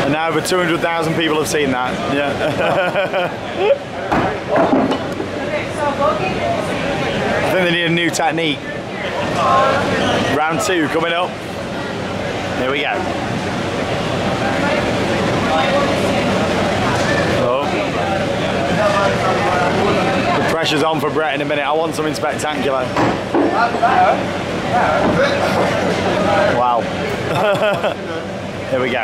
And now over 200,000 people have seen that. Yeah. <laughs> I think they need a new technique. Round two coming up. Here we go. The pressure's on for Brett in a minute. I want something spectacular. Wow. <laughs> Here we go.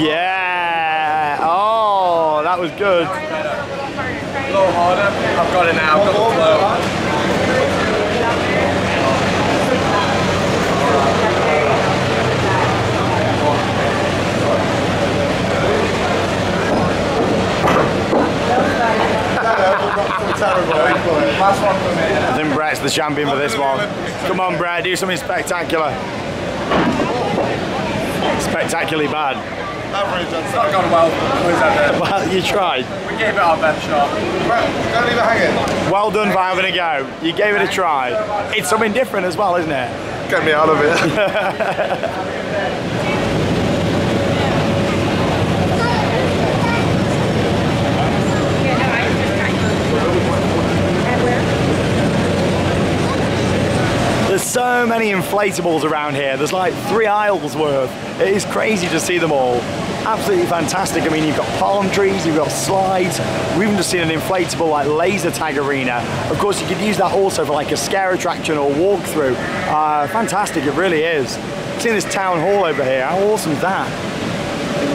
Yeah. Oh, that was good. A little harder. I've got it now. I think Brett's the champion for this one. Come on, Brett, do something spectacular. Spectacularly bad. Average. It's not gone well. Well, you tried. We gave it our best shot. Don't leave it hanging. Well done for having a go. You gave it a try. It's something different as well, isn't it? Get me out of it. <laughs> so many inflatables around here. There's like three aisles worth. It is crazy to see them all. Absolutely fantastic. I mean, you've got palm trees, you've got slides. We've even just seen an inflatable like laser tag arena. Of course, you could use that also for like a scare attraction or walkthrough. Uh, fantastic, it really is. Seeing this town hall over here, how awesome is that?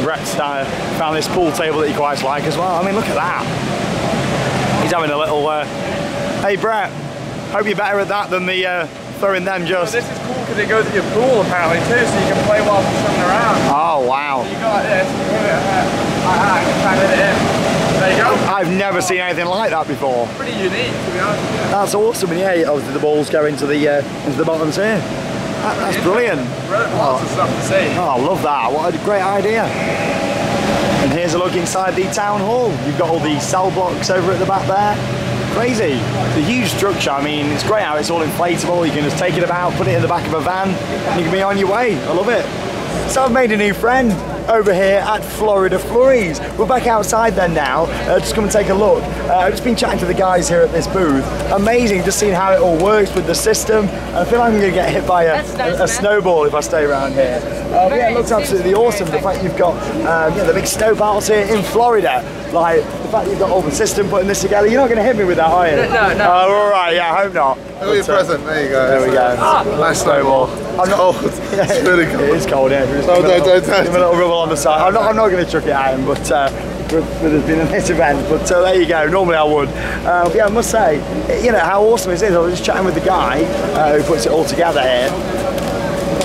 Brett's uh, found this pool table that he quite like as well. I mean, look at that. He's having a little. Uh... Hey, Brett. Hope you're better at that than the uh, throwing them just. This is cool because it goes at your pool apparently too, so you can play while you're swimming around. Oh wow. You got this, you it like that, and it in. There you go. I've never seen anything like that before. Pretty unique to be honest. That's awesome. And yeah, obviously the balls go into the uh, into the bottoms here. That, that's brilliant. Lots of stuff to see. Oh, I love that. What a great idea. And here's a look inside the town hall. You've got all the cell blocks over at the back there. Crazy. A huge structure. I mean, it's great how it's all inflatable. You can just take it about, put it in the back of a van, and you can be on your way. I love it. So I've made a new friend over here at Florida Flurries. We're back outside then now. Uh, just come and take a look. Uh, I've just been chatting to the guys here at this booth. Amazing just seeing how it all works with the system. I feel like I'm going to get hit by a, a, a snowball if I stay around here. Uh, but yeah, it looks absolutely awesome. The fact you've got um, yeah, the big snow battles here in Florida. Like the fact you've got all the system putting this together. You're not going to hit me with that, are you? No, no. Oh, all right. Yeah, I hope not. Look at your But, uh, present. There you go. There we go. Nice snowball. I'm not, cold. <laughs> It's really cold. It is cold, yeah. Just No, give him a don't, little- don't, don't. Give him a little rubble on the side. I'm not, I'm not going to chuck it at him, but uh, there's been a this event. But uh, there you go. Normally I would. Uh, yeah, I must say, you know, how awesome is this? I was just chatting with the guy uh, who puts it all together here.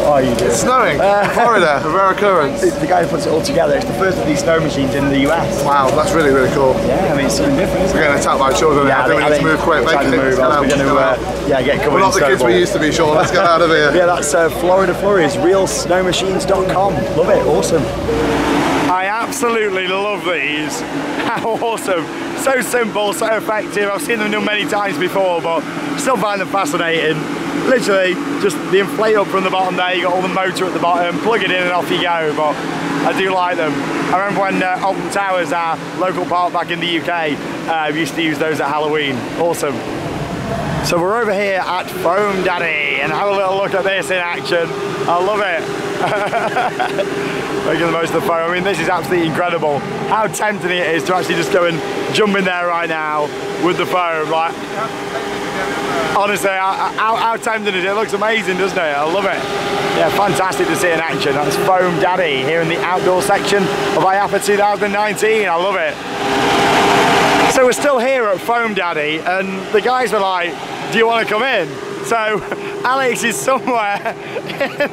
What are you doing? It's snowing. <laughs> Florida, a rare occurrence. The, the guy who puts it all together. It's the first of these snow machines in the US. Wow, that's really, really cool. Yeah, I mean, it's something different, We're it? getting attacked by children. Yeah, I think we need to move quick. Time Make to it. move. Get else out, We're going get to, out. uh, yeah, get covered We're not the kids we used to be, Shawn. Let's get out of here. yeah, that's uh, Florida Flurries, realsnowmachines.com. Love it, awesome. I absolutely love these. <laughs> How awesome. So simple, so effective. I've seen them done many times before, but still find them fascinating. Literally, just the inflate up from the bottom there, you got all the motor at the bottom, plug it in and off you go, but I do like them. I remember when uh, Alton Towers, our local park back in the UK, uh, we used to use those at Halloween. Awesome. So we're over here at Foam Daddy and have a little look at this in action. I love it. <laughs> Making the most of the foam. I mean, this is absolutely incredible. How tempting it is to actually just go and jump in there right now with the foam. Like, honestly, how, how, tempting is it? It looks amazing, doesn't it? I love it. Yeah, fantastic to see in action. That's Foam Daddy here in the outdoor section of IAAPA 2019. I love it. So we're still here at Foam Daddy, and the guys were like, "Do you want to come in?" So <laughs> Alex is somewhere in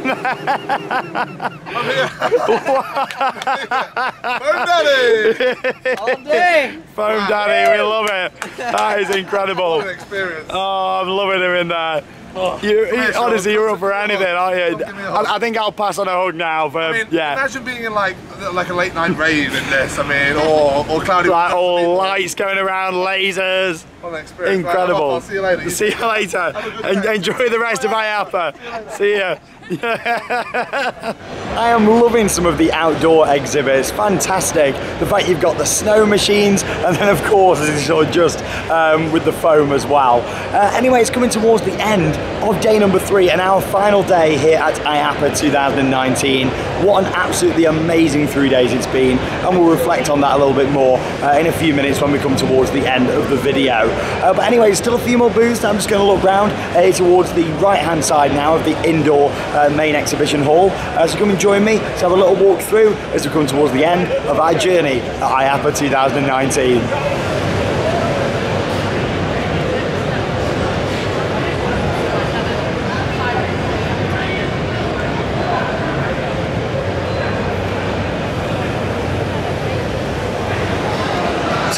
Foam Daddy! All day! Foam Daddy, we love it. That is incredible. What an experience. Oh, I'm loving him in there. Oh. You, you- honestly, you're up for anything, aren't you? I, I think I'll pass on a hug now. But I mean, yeah, imagine being in like like a late night rave in this. I mean, or or cloudy. like all lights going around, lasers. What an. Right, Incredible. I'll, I'll see you later. See you later. En- enjoy the rest of IAAPA. See ya. <laughs> I am loving some of the outdoor exhibits. Fantastic. The fact you've got the snow machines, and then of course it's all just um, with the foam as well. Uh, anyway, it's coming towards the end of day number three and our final day here at IAAPA 2019. What an absolutely amazing three days it's been, and we'll reflect on that a little bit more uh, in a few minutes when we come towards the end of the video. Uh, but anyway, still a few more booths. I'm just going to look round uh, towards the right hand side now of the indoor uh, main exhibition hall. Uh, so come and join me to have a little walk through as we come towards the end of our journey at IAAPA 2019.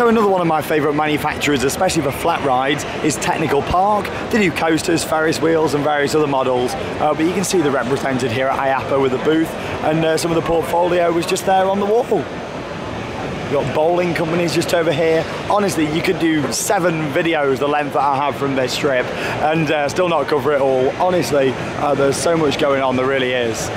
So another one of my favourite manufacturers, especially for flat rides, is Technical Park. They do coasters, Ferris wheels and various other models. Uh, but you can see they're represented here at IAAPA with a booth and uh, some of the portfolio was just there on the wall. Got bowling companies just over here. Honestly, you could do seven videos the length that I have from this trip and uh, still not cover it all. Honestly, uh, there's so much going on, there really is.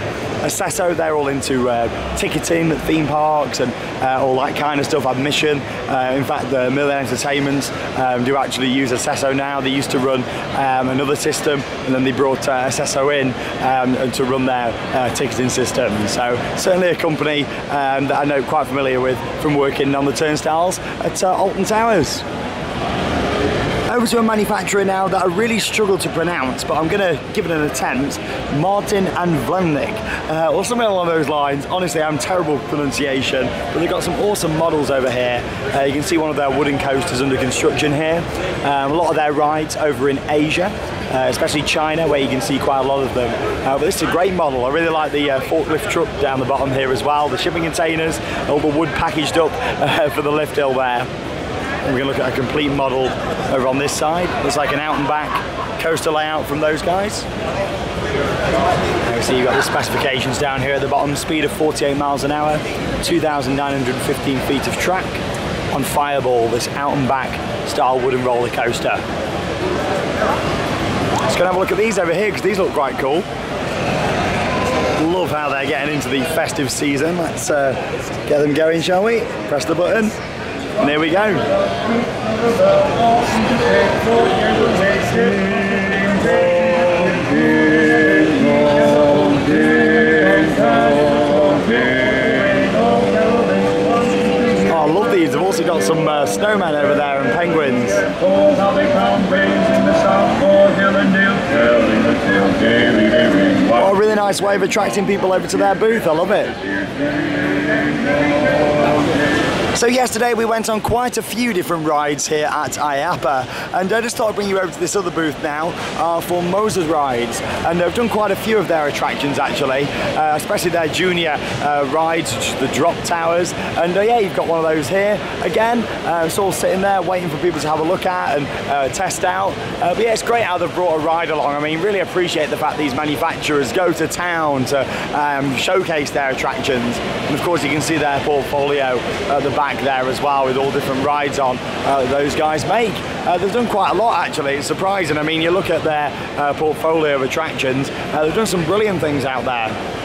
Acesso, they're all into uh, ticketing at theme parks and uh, all that kind of stuff, admission. Uh, in fact, the Merlin Entertainments um, do actually use accesso now. They used to run um, another system and then they brought uh, accesso in um, to run their uh, ticketing system. So certainly a company um, that I know quite familiar with from working on the turnstiles at uh, Alton Towers. Over to a manufacturer now that I really struggle to pronounce, but I'm going to give it an attempt. Martin and Vleminckx, uh, or something along those lines. Honestly, I'm terrible pronunciation, but they've got some awesome models over here. Uh, you can see one of their wooden coasters under construction here. Um, a lot of their rides over in Asia. Uh, especially China, where you can see quite a lot of them. Uh, but this is a great model. I really like the uh, forklift truck down the bottom here as well. The shipping containers, all the wood packaged up <laughs> uh, for the lift hill there. We're going to look at a complete model over on this side. Looks like an out and back coaster layout from those guys. So you've got the specifications down here at the bottom. Speed of 48 miles an hour, 2,915 feet of track on Fireball, this out and back style wooden roller coaster. Let's go and have a look at these over here because these look quite cool. Love how they're getting into the festive season. Let's uh, get them going, shall we? Press the button. And there we go. Oh, I love these. I've also got some uh, snowmen over there and penguins. Oh, a really nice way of attracting people over to their booth. I love it. So yesterday we went on quite a few different rides here at IAAPA and I just thought I'd bring you over to this other booth now uh, for Moser Rides. And I've done quite a few of their attractions actually, uh, especially their junior uh, rides, the drop towers. And uh, yeah you've got one of those here. Again, uh, it's all sitting there waiting for people to have a look at and uh, test out. But yeah it's great how they've brought a ride along, I mean really appreciate the fact these manufacturers go to town to um, showcase their attractions. And of course you can see their portfolio at the back there as well with all different rides on uh, those guys make. Uh, they've done quite a lot actually, it's surprising. I mean, you look at their uh, portfolio of attractions, uh, they've done some brilliant things out there.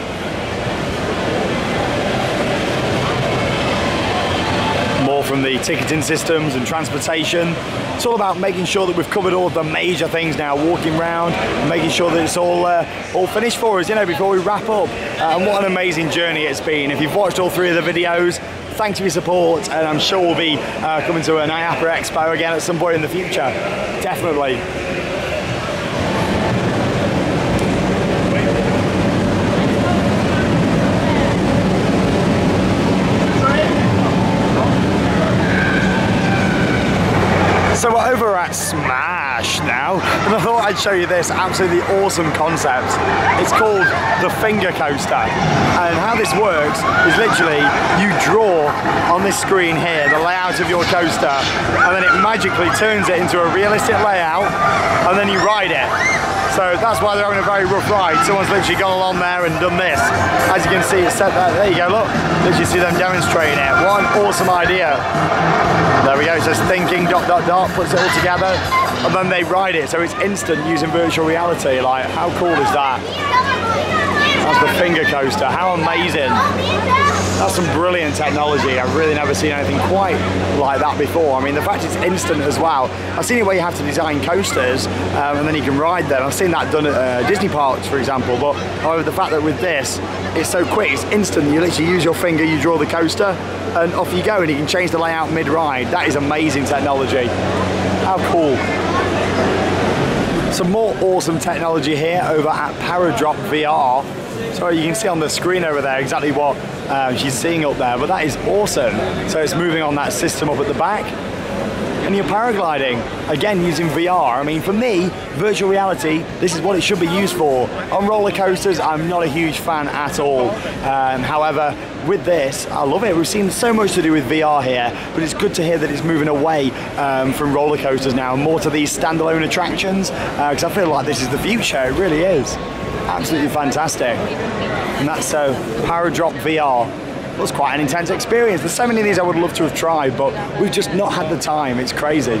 From the ticketing systems and transportation. It's all about making sure that we've covered all the major things now, walking around and making sure that it's all uh, all finished for us, you know, before we wrap up. Uh, and what an amazing journey it's been. If you've watched all three of the videos, thanks for your support and I'm sure we'll be uh, coming to an IAAPA Expo again at some point in the future. Definitely. So we're over at Smash now, and I thought I'd show you this absolutely awesome concept. It's called the finger coaster, and how this works is literally you draw on this screen here the layout of your coaster, and then it magically turns it into a realistic layout, and then you ride it. So that's why they're having a very rough ride. Someone's literally gone along there and done this. As you can see, it's set there. There you go, look. Literally see them demonstrating it. What an awesome idea. There we go, it says thinking dot dot dot, puts it all together, and then they ride it. So it's instant using virtual reality. Like, how cool is that? That's the finger coaster. How amazing. That's some brilliant technology. I've really never seen anything quite like that before. I mean, the fact it's instant as well. I've seen it where you have to design coasters um, and then you can ride them. I've seen that done at uh, Disney parks, for example. But however, the fact that with this, it's so quick, it's instant. You literally use your finger, you draw the coaster, and off you go, and you can change the layout mid-ride. That is amazing technology. How cool. Some more awesome technology here over at Paradrop VR. So you can see on the screen over there exactly what uh, she's seeing up there, but that is awesome. So it's moving on that system up at the back. And you're paragliding, again using VR. I mean, for me, virtual reality, this is what it should be used for. On roller coasters, I'm not a huge fan at all. Um, however, with this, I love it. We've seen so much to do with VR here, but it's good to hear that it's moving away um, from roller coasters now, more to these standalone attractions, because I feel like this is the future. It really is. Absolutely fantastic. And that's uh, so Paradrop VR was quite an intense experience. There's so many of these I would love to have tried, but we've just not had the time. It's crazy.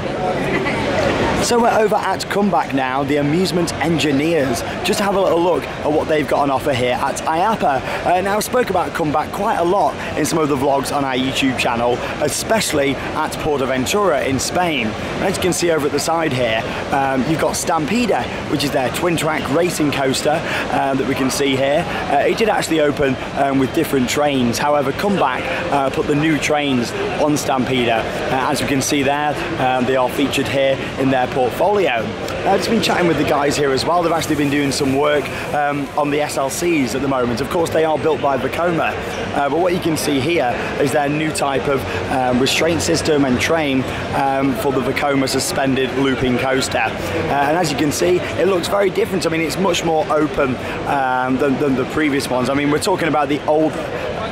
So we're over at Kumbak now, the amusement engineers, just to have a little look at what they've got on offer here at IAAPA. Uh, now I spoke about Kumbak quite a lot in some of the vlogs on our YouTube channel, especially at Portaventura in Spain. And as you can see over at the side here, um, you've got Stampida, which is their twin track racing coaster um, that we can see here. Uh, it did actually open um, with different trains, however Kumbak uh, put the new trains on Stampida. Uh, as we can see there, um, they are featured here in their portfolio. I've just been chatting with the guys here as well. They've actually been doing some work um, on the SLCs at the moment. Of course, they are built by Vekoma, uh, but what you can see here is their new type of um, restraint system and train um, for the Vekoma suspended looping coaster. Uh, and as you can see, it looks very different. I mean, it's much more open um, than, than the previous ones. I mean, we're talking about the old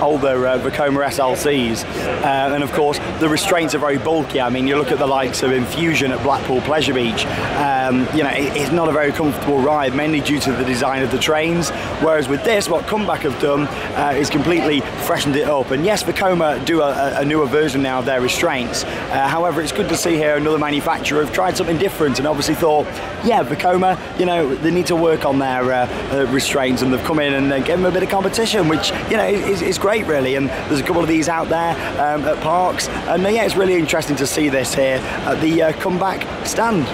older uh, Vekoma SLCs. Uh, and of course, the restraints are very bulky. I mean, you look at the likes of Infusion at Blackpool Pleasure Beach, um, you know, it, it's not a very comfortable ride, mainly due to the design of the trains. Whereas with this, what Kumbak have done uh, is completely freshened it up. And yes, Vekoma do a, a newer version now of their restraints. Uh, however, it's good to see here another manufacturer have tried something different and obviously thought, yeah, Vekoma, you know, they need to work on their uh, uh, restraints and they've come in and uh, given them a bit of competition, which, you know, is, is great really. And there's a couple of these out there um, at parks. And uh, yeah, it's really interesting to see this here at the uh, Kumbak stand.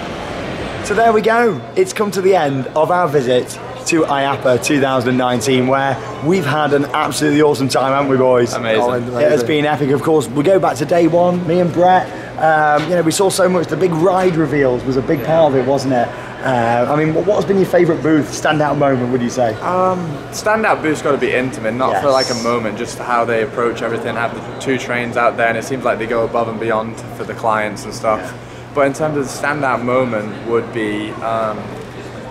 So there we go. It's come to the end of our visit to IAAPA 2019 where we've had an absolutely awesome time, haven't we boys? Amazing. It has been epic, of course. We go back to day one, me and Brett. Um, you know, we saw so much. The big ride reveals was a big part of it, wasn't it? Uh, I mean, what has been your favourite booth, standout moment, would you say? Um, standout booth's got to be Intamin, not Yes. for like a moment, just how they approach everything. Have the two trains out there, and it seems like they go above and beyond for the clients and stuff. But in terms of the standout moment, would be um,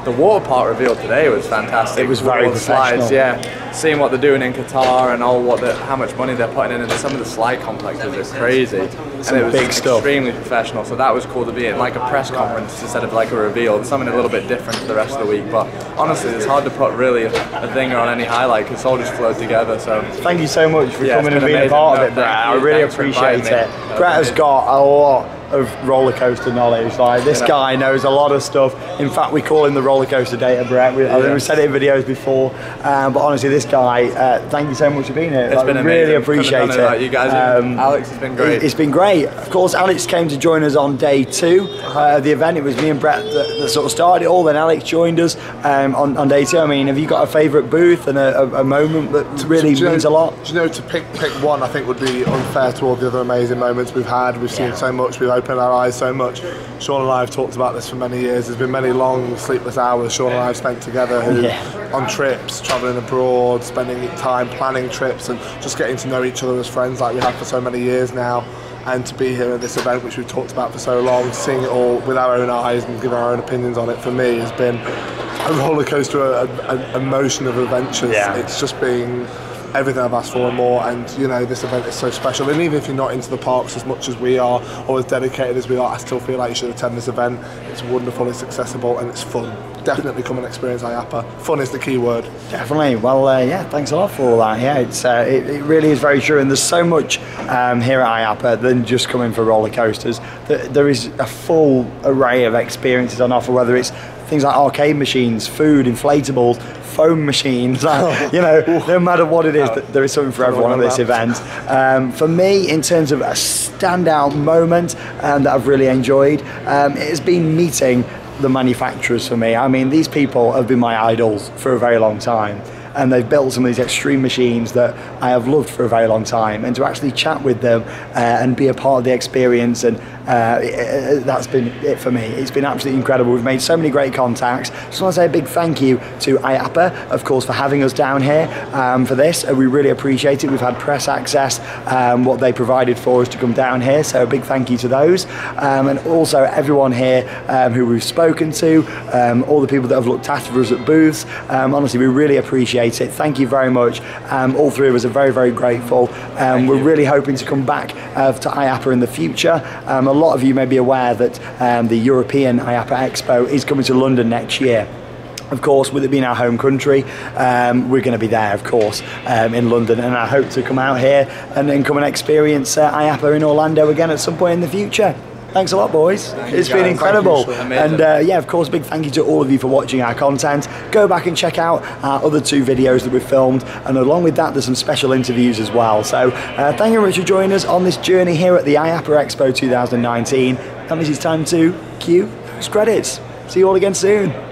the water park reveal today was fantastic. It was very all the slides, yeah. Seeing what they're doing in Qatar and all what the, how much money they're putting in, and some of the slide complexes are crazy. Some and it was big stuff. extremely professional. So that was cool to be in like a press conference instead of like a reveal. Something a little bit different to the rest of the week. But honestly, it's hard to put really a, a thinger on any highlight because it's all just flowed together. So Thank you so much for Yeah, coming and being a part No, of it, Brett. I really appreciate it. Brett has got a lot of roller coaster knowledge. Like this Yeah. guy knows a lot of stuff. In fact, we call him the roller coaster data, Brett. We, I think Yeah. we said it in videos before, um, but honestly, this guy. Uh, thank you so much for being here. It's Like, been. Really appreciate it. you guys. Alex has been great. it- It's been great. Of course, Alex came to join us on day two uh, of the event. It was me and Brett that, that sort of started it all. Then Alex joined us um, on, on day two. I mean, have you got a favourite booth and a, a, a moment that really Do you know- means a lot? Do you know to pick pick one? I think would be unfair to all the other amazing moments we've had. We've seen so much. We've opened our eyes so much. Shawn and I have talked about this for many years. There's been many long sleepless hours Shawn and I have spent together, who Yeah. on trips, travelling abroad, spending time planning trips, and just getting to know each other as friends like we have for so many years now. and to be here at this event, which we've talked about for so long, seeing it all with our own eyes and give our own opinions on it, for me has been a roller coaster, a, a, a motion of adventures. Yeah. It's just been everything I've asked for and more. And you know, this event is so special. And even if you're not into the parks as much as we are, or as dedicated as we are, I still feel like you should attend this event. It's wonderful, it's accessible, and it's fun. Definitely come and experience IAAPA. Fun is the key word. Definitely. Well, uh, yeah, thanks a lot for all that. Yeah, it's uh, it, it really is very true, and there's so much um, here at IAAPA than just coming for roller coasters. There, there is a full array of experiences on offer, whether it's things like arcade machines, food, inflatables, foam machines. <laughs> like, you know, no matter what it is, th- there is something for everyone at this event. Um, for me, in terms of a standout moment um, that I've really enjoyed, um, it has been meeting the manufacturers for me. I mean, these people have been my idols for a very long time. And they've built some of these extreme machines that I have loved for a very long time. And to actually chat with them uh, and be a part of the experience, and uh, it- it- that's been it for me. It's been absolutely incredible. We've made so many great contacts. Just want to say a big thank you to IAAPA, of course, for having us down here um, for this. Uh, we really appreciate it. We've had press access, um, what they provided for us to come down here. So a big thank you to those. Um, and also everyone here um, who we've spoken to, um, all the people that have looked after us at booths. Um, honestly, we really appreciate it. Thank you very much. Um, all three of us are very, very grateful. Um, we're really hoping to come back uh, to IAAPA in the future. Um, a lot of you may be aware that um, the European IAAPA Expo is coming to London next year. Of course, with it being our home country, um, we're going to be there, of course, um, in London, and I hope to come out here and then come and experience uh, IAAPA in Orlando again at some point in the future. Thanks a lot, boys. It's been guys. incredible. Thank And uh, yeah, of course, big thank you to all of you for watching our content. Go back and check out our other two videos that we've filmed, and along with that, there's some special interviews as well. So uh, thank you very much for joining us on this journey here at the IAAPA Expo 2019. That means it's time to cue those credits. See you all again soon.